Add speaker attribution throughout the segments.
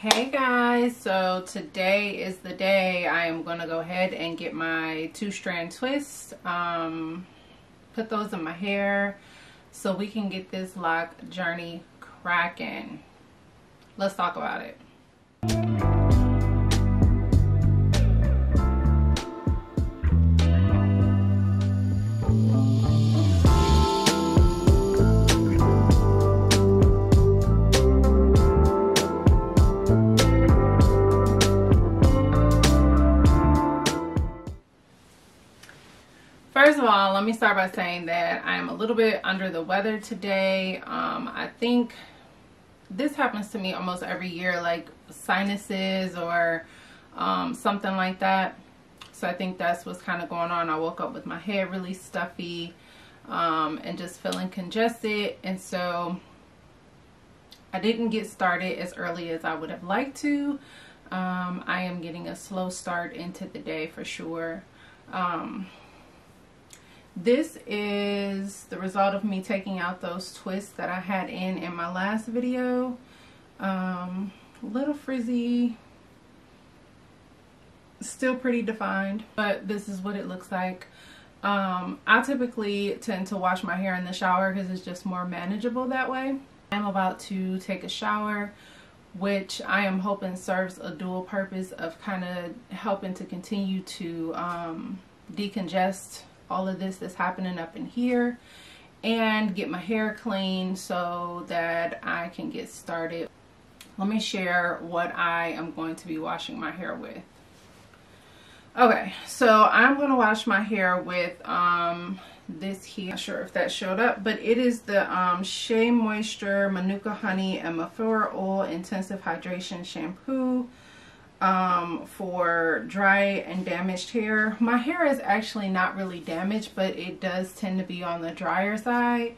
Speaker 1: Hey guys, so today is the day I am to go ahead and get my two strand twists, um, put those in my hair so we can get this loc journey cracking. Let's talk about it. First of all, let me start by saying that I am a little bit under the weather today. Um, I think this happens to me almost every year, like sinuses or um, something like that. So I think that's what's kind of going on. I woke up with my hair really stuffy um, and just feeling congested. And so I didn't get started as early as I would have liked to. Um, I am getting a slow start into the day for sure. Um, this is the result of me taking out those twists that I had in in my last video. Um, little frizzy, still pretty defined, but this is what it looks like. Um, I typically tend to wash my hair in the shower because it's just more manageable that way. I'm about to take a shower which I am hoping serves a dual purpose of kind of helping to continue to um, decongest all of this that's happening up in here and get my hair clean so that I can get started. Let me share what I am going to be washing my hair with. Okay, so I'm going to wash my hair with um, this here. Not sure if that showed up, but it is the um, SheaMoisture Manuka Honey and Mafura Oil Intensive Hydration Shampoo um, for dry and damaged hair. My hair is actually not really damaged, but it does tend to be on the drier side.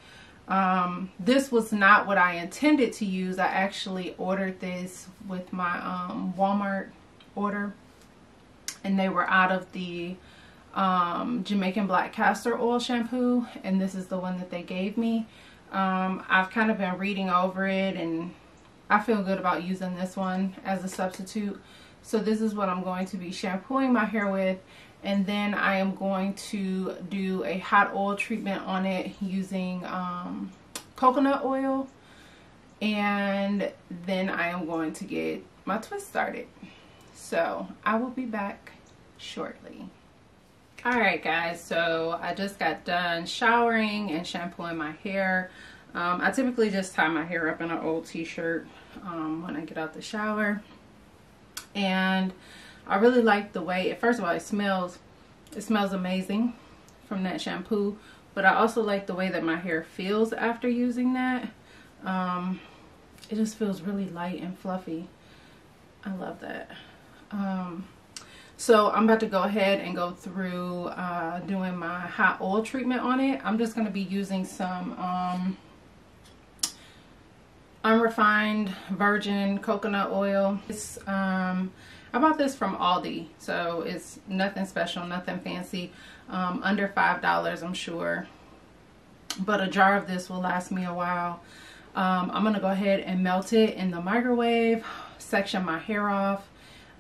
Speaker 1: Um, this was not what I intended to use. I actually ordered this with my um, Walmart order and they were out of the um, Jamaican Black Castor Oil shampoo and this is the one that they gave me. Um, I've kind of been reading over it and I feel good about using this one as a substitute. So this is what I'm going to be shampooing my hair with and then I am going to do a hot oil treatment on it using um, coconut oil and then I am going to get my twist started. So I will be back shortly. Alright guys, so I just got done showering and shampooing my hair. Um, I typically just tie my hair up in an old t-shirt um, when I get out the shower and I really like the way it first of all it smells it smells amazing from that shampoo but I also like the way that my hair feels after using that. Um, it just feels really light and fluffy. I love that. Um, so I'm about to go ahead and go through uh, doing my hot oil treatment on it. I'm just going to be using some um, unrefined virgin coconut oil. It's, um, I bought this from Aldi, so it's nothing special, nothing fancy, um, under $5 I'm sure. But a jar of this will last me a while. Um, I'm going to go ahead and melt it in the microwave, section my hair off,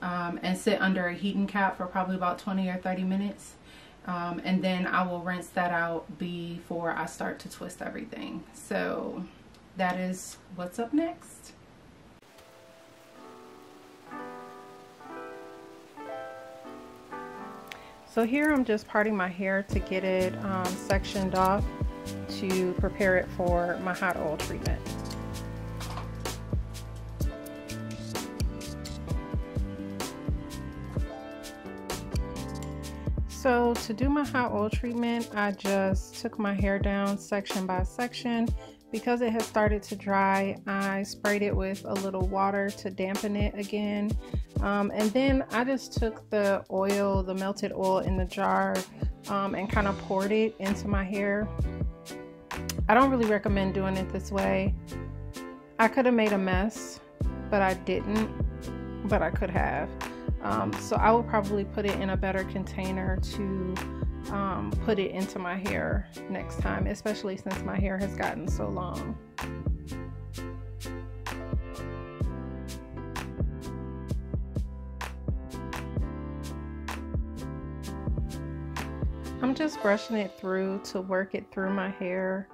Speaker 1: um, and sit under a heating cap for probably about 20 or 30 minutes. Um, and then I will rinse that out before I start to twist everything. So that is what's up next. So here I'm just parting my hair to get it um, sectioned off to prepare it for my hot oil treatment. So to do my hot oil treatment, I just took my hair down section by section because it has started to dry, I sprayed it with a little water to dampen it again. Um, and then I just took the oil, the melted oil in the jar um, and kind of poured it into my hair. I don't really recommend doing it this way. I could have made a mess, but I didn't, but I could have. Um, so I will probably put it in a better container to um, put it into my hair next time, especially since my hair has gotten so long. I'm just brushing it through to work it through my hair.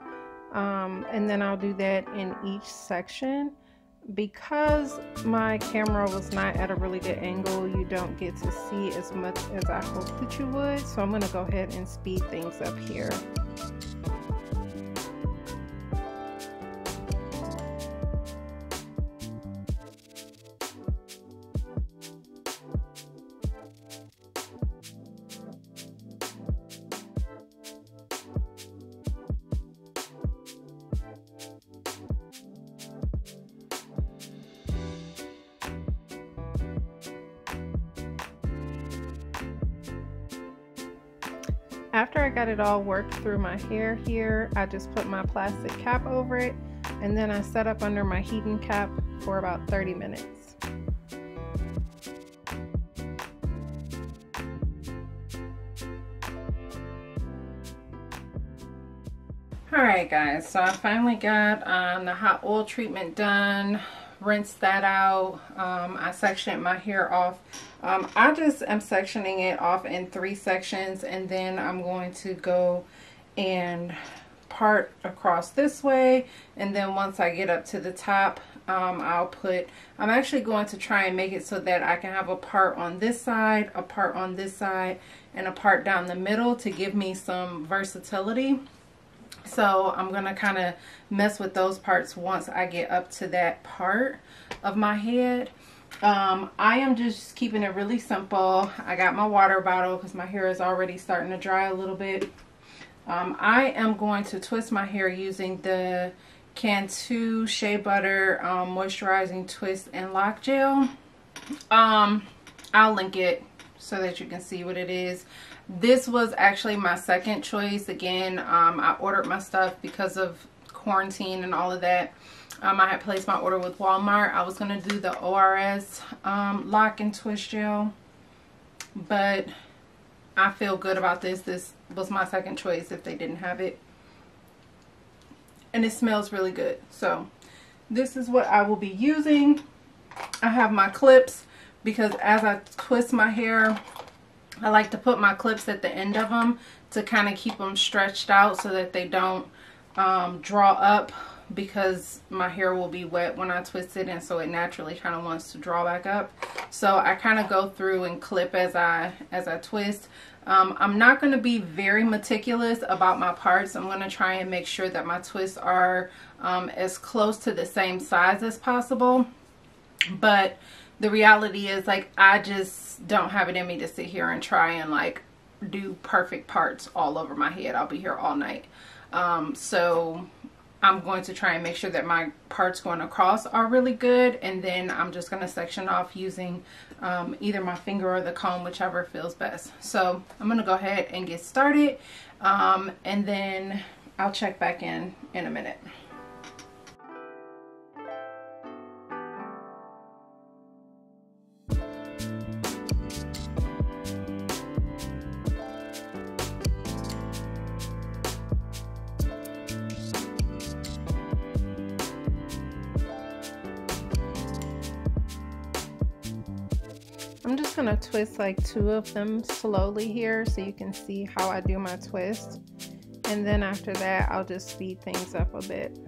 Speaker 1: Um, and then I'll do that in each section. Because my camera was not at a really good angle, you don't get to see as much as I hoped that you would. So I'm going to go ahead and speed things up here. After I got it all worked through my hair here, I just put my plastic cap over it and then I set up under my heating cap for about 30 minutes. Alright guys, so I finally got um, the hot oil treatment done rinse that out. Um, I sectioned my hair off. Um, I just am sectioning it off in three sections and then I'm going to go and part across this way and then once I get up to the top um, I'll put I'm actually going to try and make it so that I can have a part on this side a part on this side and a part down the middle to give me some versatility so I'm going to kind of mess with those parts once I get up to that part of my head. Um, I am just keeping it really simple. I got my water bottle because my hair is already starting to dry a little bit. Um, I am going to twist my hair using the Cantu Shea Butter um, Moisturizing Twist and Lock Gel. Um, I'll link it so that you can see what it is. This was actually my second choice. Again, um, I ordered my stuff because of quarantine and all of that. Um, I had placed my order with Walmart. I was going to do the ORS um, lock and twist gel. But I feel good about this. This was my second choice if they didn't have it. And it smells really good. So this is what I will be using. I have my clips because as I twist my hair, I like to put my clips at the end of them to kind of keep them stretched out so that they don't um, draw up because my hair will be wet when I twist it and so it naturally kind of wants to draw back up. So I kind of go through and clip as I as I twist. Um, I'm not going to be very meticulous about my parts. I'm going to try and make sure that my twists are um, as close to the same size as possible. But the reality is like I just don't have it in me to sit here and try and like do perfect parts all over my head. I'll be here all night. Um, so I'm going to try and make sure that my parts going across are really good and then I'm just going to section off using um, either my finger or the comb whichever feels best. So I'm going to go ahead and get started um, and then I'll check back in in a minute. I'm just going to twist like two of them slowly here so you can see how I do my twist. And then after that, I'll just speed things up a bit.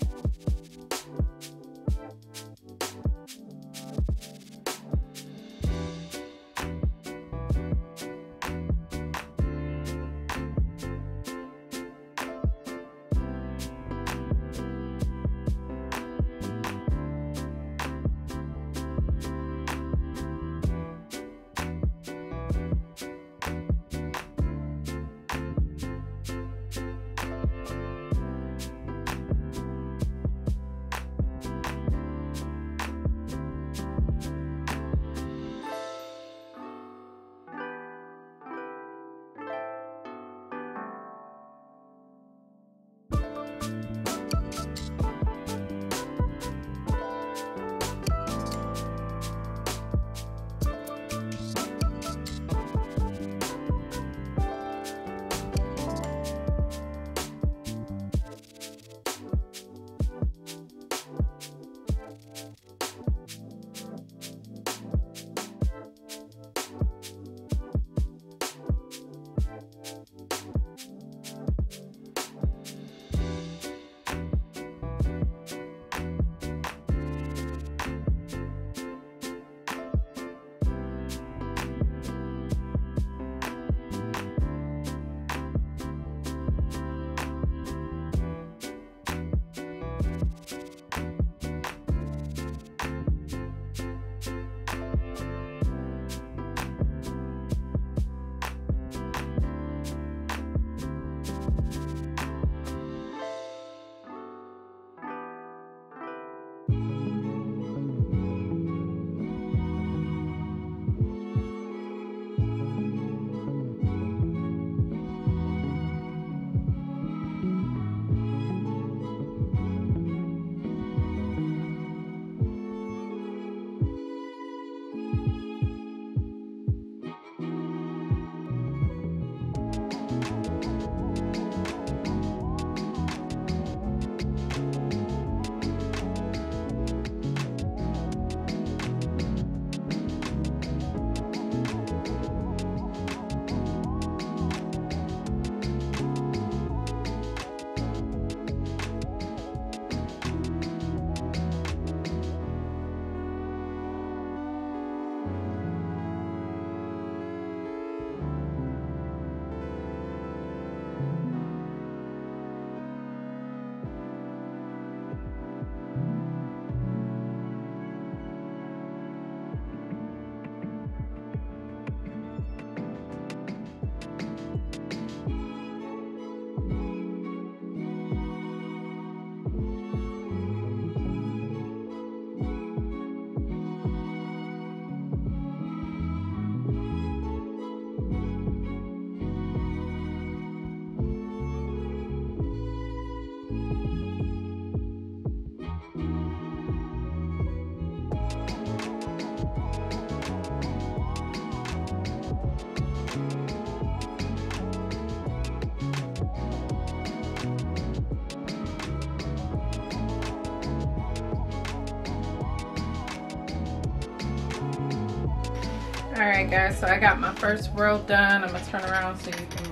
Speaker 1: Alright guys, so I got my first row done. I'm to turn around so you can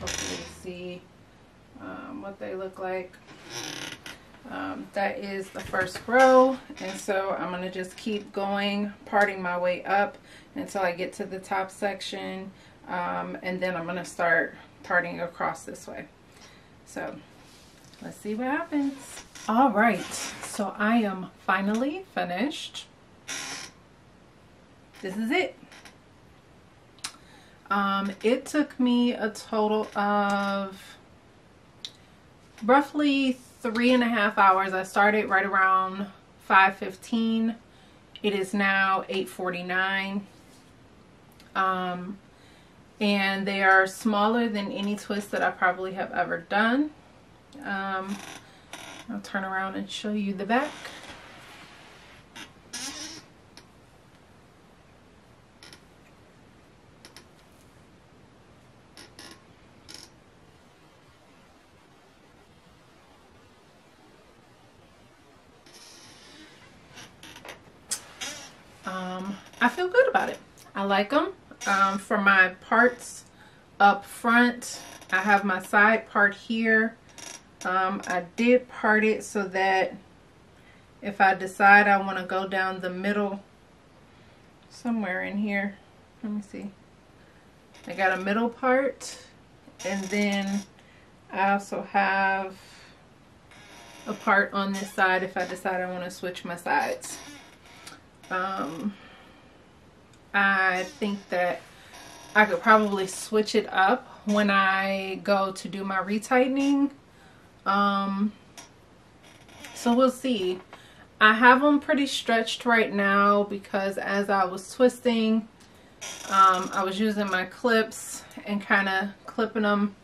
Speaker 1: hopefully see um, what they look like. Um, that is the first row and so I'm to just keep going parting my way up until I get to the top section um, and then I'm to start parting across this way so let's see what happens all right so I am finally finished this is it um, it took me a total of roughly three and a half hours. I started right around 5.15. It is now 8.49. Um, and they are smaller than any twist that I probably have ever done. Um, I'll turn around and show you the back. um, I feel good about it. I like them. Um, for my parts up front, I have my side part here. Um, I did part it so that if I decide I want to go down the middle somewhere in here, let me see. I got a middle part and then I also have a part on this side if I decide I want to switch my sides. Um, I think that I could probably switch it up when I go to do my retightening. Um, so we'll see. I have them pretty stretched right now because as I was twisting, um, I was using my clips and kind of clipping them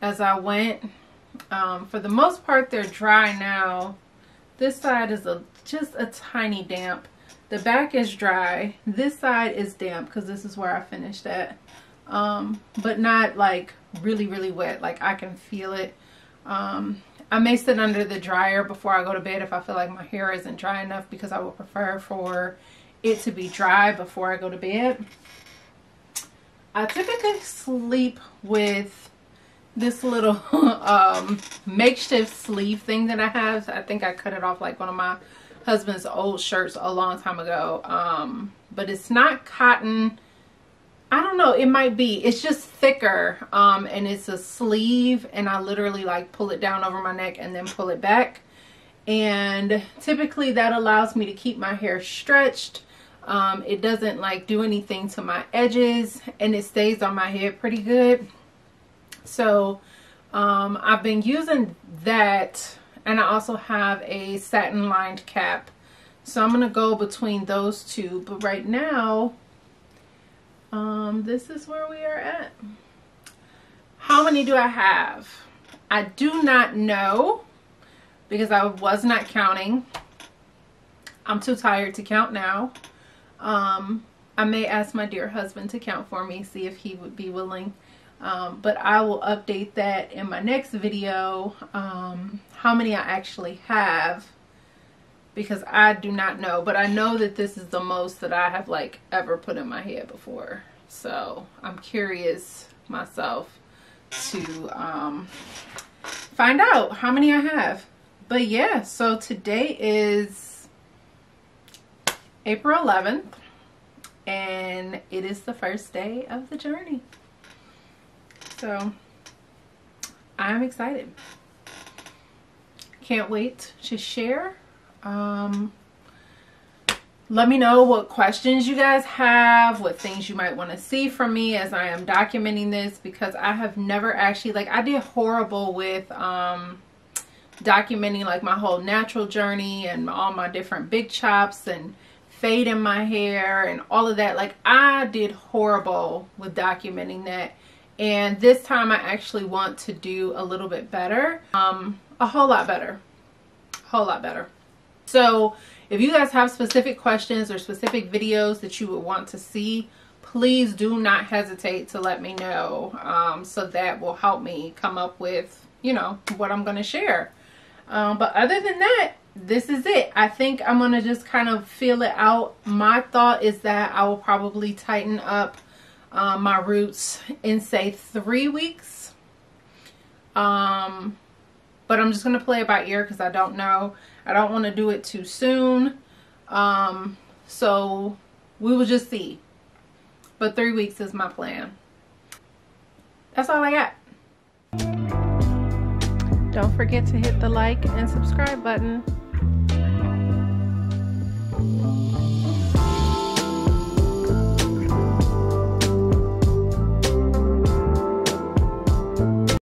Speaker 1: as I went. Um, for the most part, they're dry now. This side is a just a tiny damp. The back is dry. This side is damp because this is where I finished at. Um, but not like really, really wet. Like I can feel it. Um, I may sit under the dryer before I go to bed if I feel like my hair isn't dry enough because I would prefer for it to be dry before I go to bed. I typically sleep with this little um, makeshift sleeve thing that I have. I think I cut it off like one of my husband's old shirts a long time ago. Um, but it's not cotton. I don't know. It might be. It's just thicker. Um, and it's a sleeve. And I literally like pull it down over my neck and then pull it back. And typically that allows me to keep my hair stretched. Um, it doesn't like do anything to my edges. And it stays on my head pretty good. So um, I've been using that and I also have a satin lined cap. So I'm going to go between those two. But right now, um, this is where we are at. How many do I have? I do not know because I was not counting. I'm too tired to count now. Um, I may ask my dear husband to count for me, see if he would be willing um, but I will update that in my next video um, how many I actually have because I do not know but I know that this is the most that I have like ever put in my head before. So I'm curious myself to um, find out how many I have. But yeah so today is April 11th and it is the first day of the journey. So I'm excited. Can't wait to share. Um, let me know what questions you guys have, what things you might want to see from me as I am documenting this because I have never actually, like I did horrible with um, documenting like my whole natural journey and all my different big chops and fade in my hair and all of that. Like I did horrible with documenting that and this time I actually want to do a little bit better um a whole lot better a whole lot better so if you guys have specific questions or specific videos that you would want to see please do not hesitate to let me know um, so that will help me come up with you know what I'm going to share um, but other than that this is it. I think I'm going to just kind of feel it out. My thought is that I will probably tighten up uh, my roots in say three weeks. Um, but I'm just going to play it by ear because I don't know. I don't want to do it too soon. Um, so we will just see. But three weeks is my plan. That's all I got. Don't forget to hit the like and subscribe button.